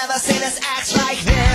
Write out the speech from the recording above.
never seen us act like this.